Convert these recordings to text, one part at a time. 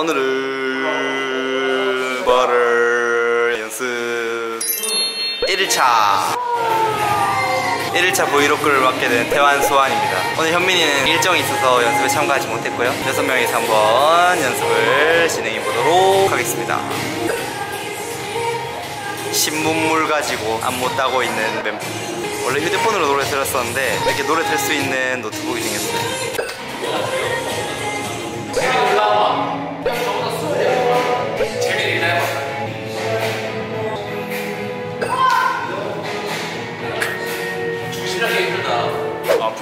오늘은 뭐를 연습. 1일차. 1일차 브이로그를 맡게 된 태완 수환입니다. 오늘 현민이는 일정이 있어서 연습에 참가하지 못했고요. 6명이서 한번 연습을 진행해 보도록 하겠습니다. 신문물 가지고 안무 따고 있는 멤버 원래 휴대폰으로 노래 들었었는데 이렇게 노래 들 수 있는 노트북이 생겼어요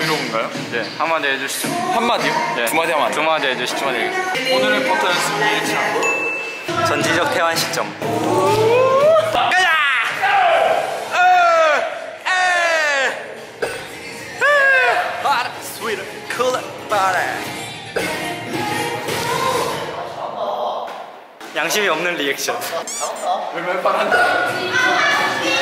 브이로그인가요? 네 한마디 해주시죠. 한마디요? 네. 두 마디 하면 안두 마디 해주시죠. 두 마디. 오늘의 버터 연습 1차 전지적 태완 시점. 가자! hotter sweeter cooler butter 양심이 없는 리액션. 왜? 오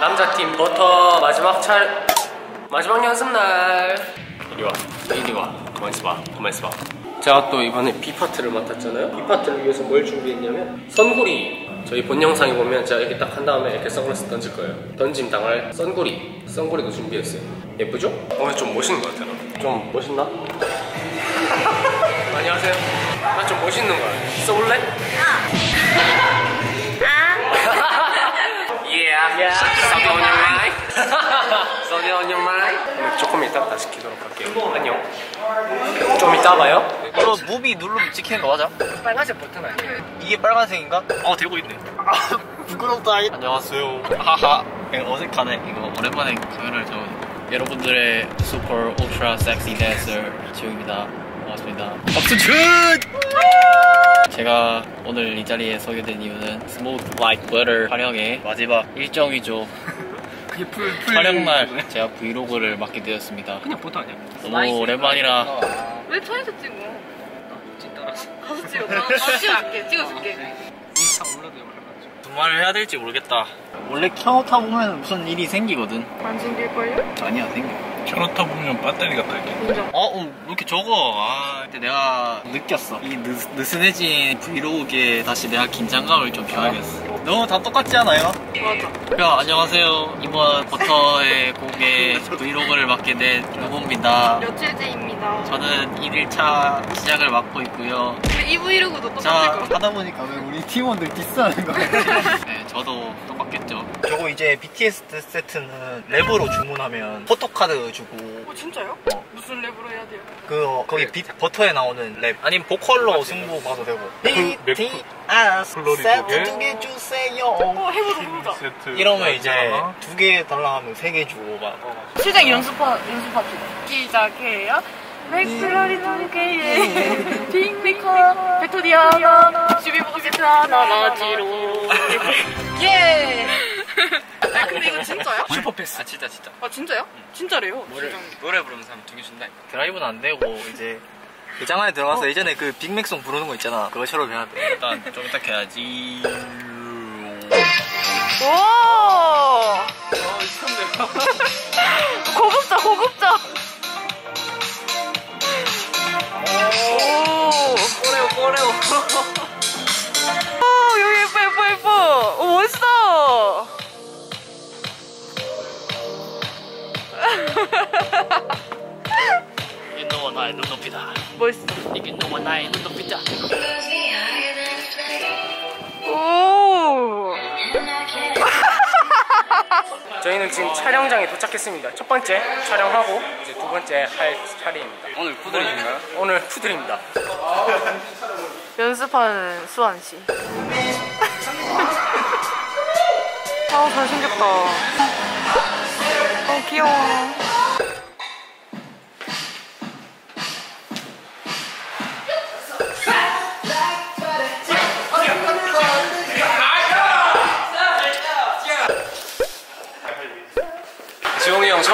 남자팀 버터 마지막 찰 마지막 연습날. 이리 와 이리 와. 가만 있어봐 가만 있어봐. 제가 또 이번에 B 파트를 맡았잖아요. B 파트를 위해서 뭘 준비했냐면 선구리. 저희 본 영상에 보면 제가 이렇게 딱 한 다음에 이렇게 선글라스 던질 거예요. 던짐 당할 선구리. 선구리도 준비했어요. 예쁘죠? 오늘 좀 멋있는 것 같아 나좀 멋있나? 안녕하세요. 나 좀 멋있는 거야. 써볼래? Yeah. yeah. Something on your mind. Something on your mind. 조금 이따 다시 키도록 할게요. 안녕. 좀 이따 봐요. 이거 무비 누르면 찍히는 거 맞아? 빨간색 버튼 아니에요? 이게 빨간색인가? 어 되고 있네. 부끄럽다 안녕하세요. 하하 어색하네 이거 오랜만에 카메라를 잡으니까 여러분들의 슈퍼 울트라 섹시 댄서 지웅입니다 반갑습니다 박수준 제가 오늘 이 자리에 서게 된 이유는 smooth like butter 촬영의 마지막 일정이죠 그게 풀 풀. 촬영날 제가 브이로그를 맡게 되었습니다 그냥 버튼 아니야? 너무 오랜만이라 왜 차에서 찍어? 가서 찍어. 나 찍어줄게. 찍어줄게. 인스타 올려도 연락하죠. 무슨 말을 해야 될지 모르겠다 원래 켜놓다 보면 무슨 일이 생기거든 안 챙길걸요? 아니야 생겨 켜놓다 보면 배터리가 떨게 인정. 어, 어, 왜 이렇게 적어? 아, 근데 내가 느꼈어. 이 느, 느슨해진 브이로그에 다시 내가 긴장감을 좀 줘야겠어. 너무 다 똑같지 않아요? 맞아. 야, 안녕하세요. 이번 버터의 곡의 브이로그를 맡게 된 누구입니다. 며칠째입니다. 저는 1일차 시작을 맡고 있고요. 이 브이로그도 자, 똑같을 거. 하다 보니까 왜 우리 팀원들 디스하는 거야? 네, 저도 똑같겠죠. 저거 이제 BTS 세트는 랩으로 주문하면 포토카드 주고 어, 진짜요? 무슨 랩으로 해야 돼요? 그 거기 비, 버터에 나오는 랩 아니면 보컬로 승부 봐도 되고 BTS 플로리 세트 두 개? 두개 주세요 어, 해보자, 해보자. 세트 이러면 이제 두 개 달라 하면 세 개 주고 막 시작 연습하, 연습합시다. 시작해요. 개에 핑크커 베토디아나 나지로 예! 아 근데 이거 진짜야? 슈퍼패스. 아, 진짜, 진짜. 아 진짜요? 진짜래요. 노래, 진짜. 노래 부르면서 하면 두개 준다. 드라이브는 안 되고, 이제. 대장 안에 들어가서 예전에 그 빅맥송 부르는 거 있잖아 그것처럼 해야 돼 일단 좀 이따 해야지. 오! 고급져, 고급져. 너와 나의 눈높이다. 멋있어. 이게 너와 나의 눈높이다. 오! 저희는 지금 촬영장에 도착했습니다. 첫 번째 촬영하고 이제 두 번째 할 차례입니다. 오늘 푸들인가요? 오늘 푸들입니다. 연습하는 수환 씨. 아 잘생겼다. 어 귀여워.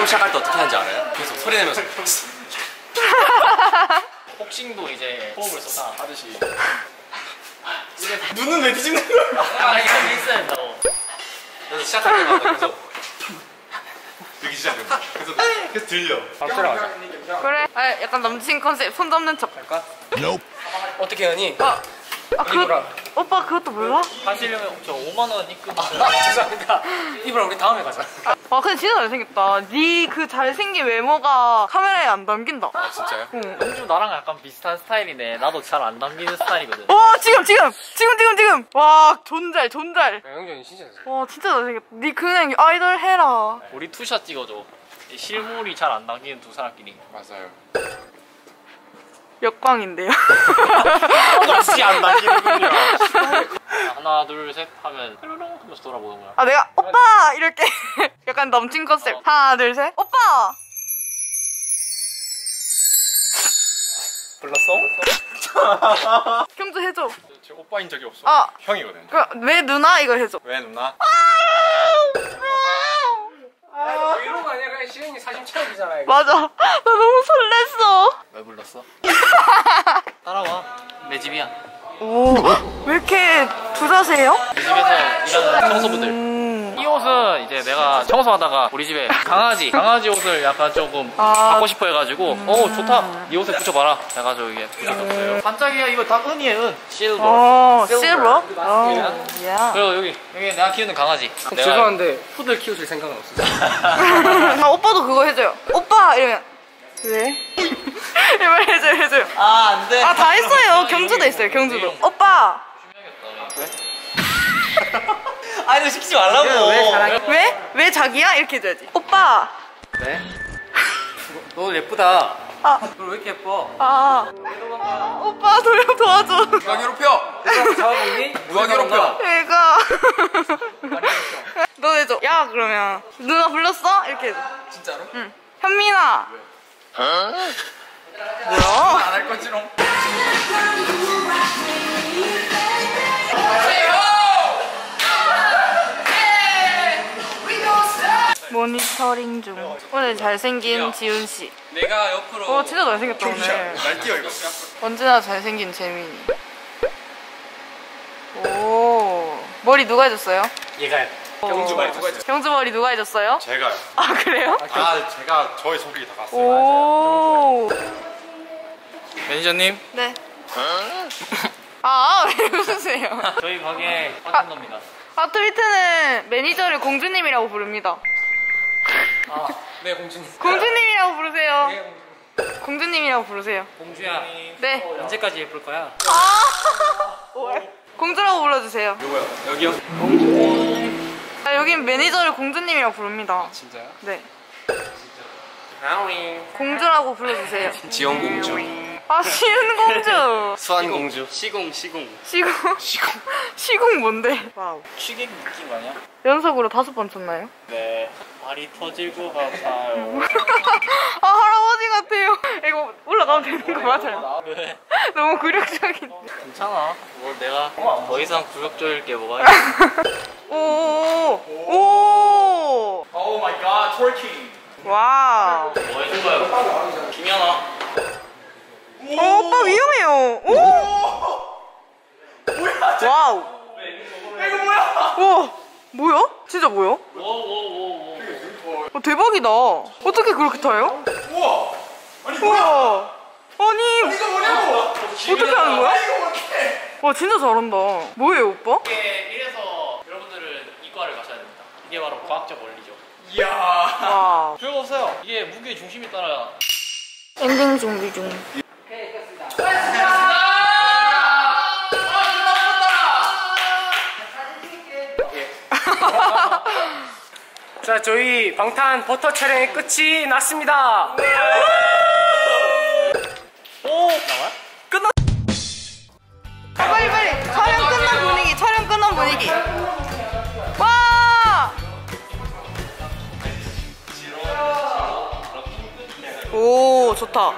처음 시작할 때 어떻게 하는지 알아요? 계속 소리 내면서 복싱도 이제 호흡을 써서 하듯이 눈은 왜 뒤집는 거야? 아 이게 있어야 된다고 그래서 시작할 때마다 계속 여기. 그래서 계속 들려. 바로 들어가자. 그래. 아 약간 남친 컨셉 손 잡는 척. 할까? 어떻게 하니? 아, 아 그, 이브라. 오빠 그것도 몰라? 하시려면 저 5만 원 입금 죄송합니다. 이브라 우리 다음에 가자. 아 근데 진짜 잘생겼다. 네 그 잘생긴 외모가 카메라에 안 담긴다. 진짜요? 공주 나랑 약간 비슷한 스타일이네 나도 잘 안 담기는 스타일이거든 와 지금 지금 지금 지금 지금 와 존잘 존잘. 영준이 진짜 잘생겼어. 와 진짜 잘생겼다. 네 그냥 아이돌 해라. 우리 two shot 찍어줘 이 실물이 잘 안 담기는 두 사람끼리 맞아요. 역광인데요. 역시 안 담기는군요 하나 둘 셋 하면 뾰로롱 하면서 돌아보는 거야 아 내가 오빠 이렇게 약간 남친 컨셉. 하나 둘 셋. 오빠. 불렀어? 경주 해줘. 저 오빠인 적이 없어. 아. 형이거든. 그왜 누나 이거 해줘. 왜 누나? 아, 이런 거 아니야? 그냥 시은이 사진 촬영이잖아 이거. 맞아. 나 너무 설렜어. 왜 불렀어? 따라와 내 집이야 오. 왜 이렇게 부자세요? 우리 집에서 일하는 청소부들 음. 이 옷은 이제 내가 청소하다가 우리 집에 강아지 강아지 옷을 약간 조금 아. 받고 싶어 해가지고 어 좋다 이 옷에 붙여봐라 해가지고 이게 붙여줬어요 반짝이야 이거 다 은이에요 은 실버 어 실버. 어. 야. 그리고 여기 여기 내가 키우는 강아지 내가 죄송한데 푸들 키우실 생각은 없어요. 아 오빠도 그거 해줘요. 오빠 이러면 왜? 이말 해줘요 해줘요. 아 안돼 아 다 했어요. 경주도 있어요. 경주도. 오빠 아 이거 시키지 말라고 왜? 왜? 왜 자기야? 이렇게 해줘야지. 오빠. 네? 너 예쁘다. 아. 너왜 이렇게 예뻐? 아. 아, 오빠 도령 도와줘. 누가 괴롭혀? 잡아보니? 누가 괴롭혀? 얘가. 너 해줘. 야 그러면 누나 불렀어? 이렇게 해줘. 진짜로? 응. 현민아. 뭐야? 안할 거지롱. 모니터링 중. 오늘 잘생긴 지훈 씨. 내가 옆으로. 어 진짜 잘생겼다 오늘. 날 뛰어 이거. 언제나 잘생긴 재민이. 오 머리 누가 해줬어요? 얘가요. 경주 말 누가 해줬어? 경주 머리 누가 해줬어요? 제가요. 아 그래요? 아 제가 저의 속이 다 갔어요. 오. 매니저님 네. 아, 왜 웃으세요? 저희 가게 파트너입니다 아, 트위트는 매니저를 공주님이라고 부릅니다. 네, 공주님. 공주님이라고 부르세요. 네, 공주님이라고 부르세요. 공주야. 네. 언제까지 예쁠 거야? 왜? 공주라고 불러주세요. 누구야? 여기요? 아, 여긴 매니저를 공주님이라고 부릅니다. 진짜요? 네. 공주라고 불러주세요. 지영 공주. 아, 시은 공주. 수환 공주. 시공, 시공. 시공. 시공. 시공 뭔데? 와우. 취객 느낌 아니야? 연속으로 다섯 번 쳤나요? 네 말이 터질 것 같아요 아, 할아버지 같아요. 이거 올라가면 되는 거 맞아요? 왜? 너무 굴욕적인데. 괜찮아 뭐 내가 더 이상 굴욕적일 게 뭐가 있어 오, 오, oh my god, twerking. 와우. 뭐 해줄 거야? 김연아 오, 오빠 위험해요. 오. 와우. 이거 뭐야? 와, 뭐야? 진짜 뭐야? 오오오오 어, 대박이다. 어떻게 그렇게 타요? 우와. 아니 우와. 아니, 이거 뭐냐고? 어떻게 하는 거야? 이거 어떻게? 와, 진짜 잘한다. 뭐예요, 오빠? 이게 이래서 여러분들은 이과를 가셔야 됩니다 이게 바로 과학적 원리죠 이야. 와. 별거 없어요 이게 무게 중심에 따라 엔딩 준비 중. 자, 저희 방탄 버터 촬영의 끝이 났습니다. 오, 나와요? 빨리 빨리 촬영 끝난 분위기 촬영 끝난 분위기 와! 오 좋다